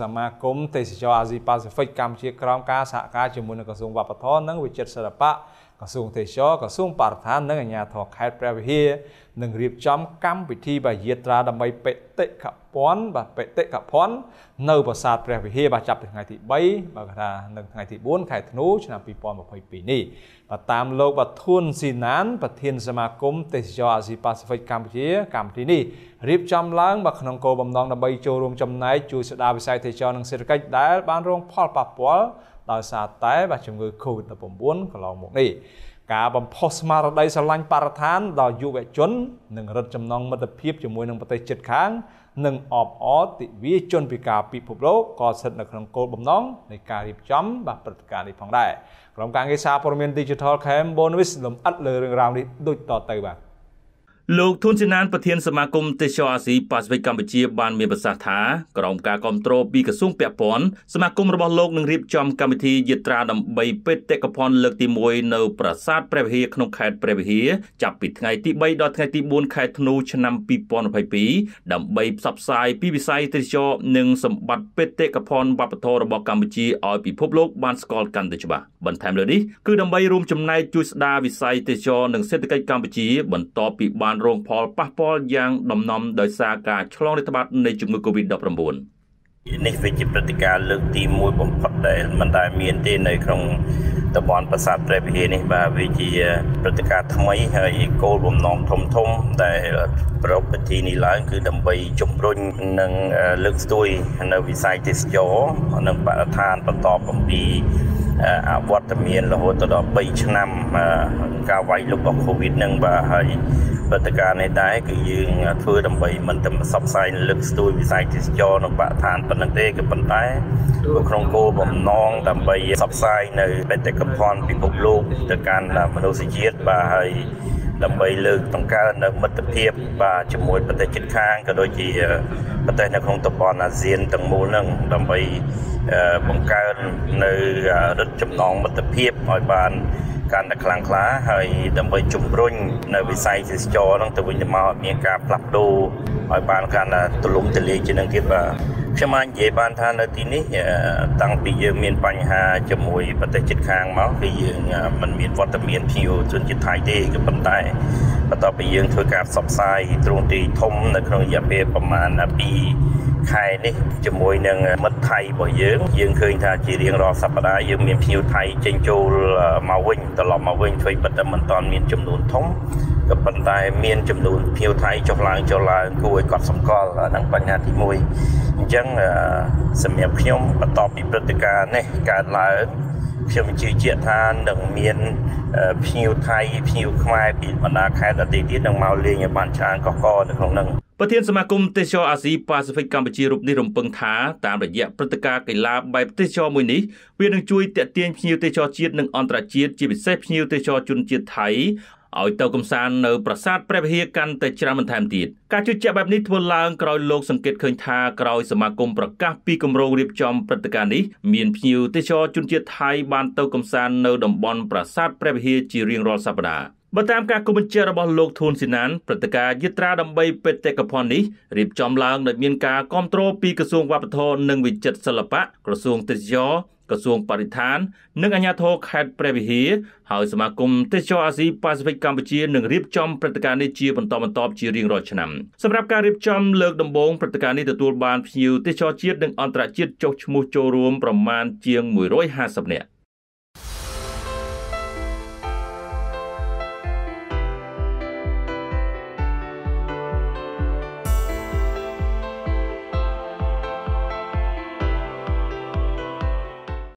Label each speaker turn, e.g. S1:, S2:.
S1: សមាគមទេសចរអាស៊ីប៉ាស៊ីហ្វិកកម្ពុជាក្រោមការសហការជាមួយនឹងក្រសួងវប្បធម៌និងវិចិត្រសិល្បៈក្រសួងទេសចរក្រសួងបរិស្ថាននិងអាជ្ញាធរខេត្តព្រះវិហារនឹងរៀបចំកម្មវិធីបាយាត្រាដើម្បីបេតិកភណ្ឌបាទបេតិកភណ្ឌនៅប្រាសាទព្រះវិហារបាទចាប់ពីថ្ងៃទី3បាទថានៅថ្ងៃទី4ខែធ្នូឆ្នាំ2022នេះបាទតាមលោកបាទធួនស៊ីណានប្រធានសមាគមទេសចរអាស៊ីប៉ាស៊ីហ្វិកកម្ពុជាកម្មវិធីនេះរៀបចំឡើងបាទក្នុងគោលបំណងដើម្បីចូលរួមចំណែកជួយស្ដារវិស័យទេសចរនិងសេដ្ឋកិច្ចដែលបានរងផលប៉ះពាល់ដោយសារតែបាទជំងឺ Covid-19 កន្លងមកនេះ ការបំផុសស្មារតីស្រឡាញ់បរិស្ថានដល់យុវជននិងរឹតចំណងមិត្តភាពជាមួយនឹងប្រទេសជិតខាងនិងអបអរទិវាជនពិការពិភពលោកក៏ស្ថិតនៅក្នុងគោលបំណងនៃការរៀបចំបាទព្រឹត្តិការណ៍នេះផងដែរក្រុមការងារសារព័ត៌មាន Digital Cam Bonus លំអិតលើរឿងរ៉ាវនេះដូចតទៅបាទ
S2: លោកធុនសេណានប្រធានសមាគមទេសចរអាស៊ីប៉ាស៊ីហ្វិកកម្ពុជាបានមានប្រសាសន៍ថាក្រោមការគ្រប់គ្រងពីក្រសួងពាក់ព័ន្ធសមាគមរបស់លោកនឹងរៀបចំកម្មវិធីយាត្រាដើម្បីបេតិកភណ្ឌលើកទី1នៅប្រាសាទព្រះវិហារក្នុងខេត្តព្រះវិហារចាប់ពីថ្ងៃទី3ដល់ថ្ងៃទី4ខែធ្នូឆ្នាំ2022ដើម្បីផ្សព្វផ្សាយពីវិស័យទេសចរនិងសម្បត្តិបេតិកភណ្ឌវប្បធម៌របស់កម្ពុជាឲ្យពិភពលោកបានស្គាល់កាន់តែច្បាស់បន្ថែមលើនេះគឺដើម្បីរួមចំណែកជួយស្ដារវិស័យទេសចរនិងសេដ្ឋកិច្ចកម្ពុជាបន្ទាប់ពីបានរងផលប៉ះពាល់យ៉ាងដំណំដោយសារការឆ្លងរាតត្បាតនៃជំងឺ Covid-19
S3: នេះវាជាព្រឹត្តិការណ៍លើកទី1បំផុតដែលមិនដែលមានទេនៅក្នុងតំបន់ប្រាសាទព្រះវិហារនេះបាទវាជាព្រឹត្តិការណ៍ថ្មីហើយគោលបំណងធំធំដែលប្រពៃពិធីនេះឡើងគឺដើម្បីជំរុញនិងលើកស្ទួយនៅវិស័យទេសចរនិងបរិស្ថានបន្តអំពីអវត្តមានរហូតដល់3ឆ្នាំការវាយលុករបស់ Covid នឹងបាទហើយ ព្រឹត្តិការណ៍នេះដែរគឺយើងធ្វើដើម្បីមិនតែផ្សព្វផ្សាយលើកស្ទួយវិស័យទេសចរនៅបរិស្ថានប៉ុណ្ណឹងទេក៏ប៉ុន្តែក្នុងគោលបំណងដើម្បីផ្សព្វផ្សាយនៅបេតិកភណ្ឌពិភពលោកទៅកាន់មនុស្សជាតិបាទហើយដើម្បីលើកបង្កើននៅមិត្តភាពបាទជាមួយប្រទេសជិតខាងក៏ដូចជាប្រទេសនៅក្នុងតំបន់អាស៊ានទាំងមូលហ្នឹងដើម្បីបង្កើននៅរឹតចំណងមិត្តភាពឲ្យបាន កាន់តែខ្លាំងក្លាហើយដើម្បីជំរុញនៅវិស័យទេសចរហ្នឹងទៅវិញទៅមកមានការផ្លាស់ប្ដូរឲ្យបានកាន់តែទូលំទូលាយជាងនឹងទៀតបាទ ខ្ញុំអាចនិយាយបានថានៅទីនេះតាំងពីយើងមានបញ្ហាជាមួយប្រទេសជិតខាងមកគឺយើងមិនមានវត្តមានភ្ញៀវជនជាតិថៃទេក៏ប៉ុន្តែបន្ទាប់ពីយើងធ្វើការផ្សព្វផ្សាយទ្រង់ទ្រីធំនៅក្នុងរយៈពេលប្រមាណ2ខែនេះជាមួយនឹងមិត្តថៃរបស់យើងយើងឃើញថាជារៀងរាល់សប្តាហ៍យើងមានភ្ញៀវថៃចេញចូលមកវិញត្រឡប់មកវិញធ្វើបិទតែមិនតាន់មានចំនួនធំ ក៏ប៉ុន្តែមានចំនួនភ្ញៀវថៃចុះឡើងចុះឡើងគួរឲ្យកត់សម្គាល់ហ្នឹងបញ្ហាទី1អញ្ចឹងសម្រាប់ខ្ញុំបន្ទាប់ពីព្រឹត្តិការណ៍នេះកើតឡើងខ្ញុំជឿជាក់ថានឹងមានភ្ញៀវថៃភ្ញៀវខ្មែរពីបណ្ដាខេត្តដទៃទៀតនឹងមកលេងឲ្យបានច្រើនកកកនៅក្នុងនឹង
S2: ប្រធានសមាគមទេសចរអាស៊ីប៉ាស៊ីហ្វិកកម្ពុជារូបនេះរំពឹងថាតាមរយៈព្រឹត្តិការណ៍កីឡាបែបទេសចរមួយនេះវានឹងជួយទាក់ទាញភ្ញៀវទេសចរជាតិនិងអន្តរជាតិជាពិសេសភ្ញៀវទេសចរជនជាតិថៃ ឲ្យទៅកំសាន្តនៅប្រាសាទព្រះវិហារកាន់តែច្រើនបន្ថែមទៀតការជឿជាក់បែបនេះធ្វើឡើងក្រោយលោកសង្កេតឃើញថាក្រោយសមាគមប្រកាសពីគម្រោងរៀបចំព្រឹត្តិការណ៍នេះមានភ្ញៀវទេសចរជនជាតិថៃបានទៅកំសាន្តនៅតំបន់ប្រាសាទព្រះវិហារជារៀងរាល់សប្តាហ៍ បើតាមការគូបញ្ជារបស់លោកធួនស៊ីណានព្រឹត្តិការណ៍យាត្រាដើម្បីបេតិកភណ្ឌនេះរៀបចំឡើងដោយមានការគ្រប់គ្រងពីក្រសួងវប្បធម៌និងវិចិត្រសិល្បៈក្រសួងទេសចរក្រសួងបរិស្ថាន និងអាជ្ញាធរខេត្តព្រះវិហារហើយសមាគមទេសចរអាស៊ីប៉ាស៊ីហ្វិកកម្ពុជានឹងរៀបចំព្រឹត្តិការណ៍នេះជាបន្តបន្ទាប់ជារៀងរាល់ឆ្នាំសម្រាប់ការរៀបចំលើកដំបូងព្រឹត្តិការណ៍នេះទទួលបានភ្ញៀវទេសចរជាតិនិងអន្តរជាតិចុះឈ្មោះចូលរួមប្រមាណជាង150នាក់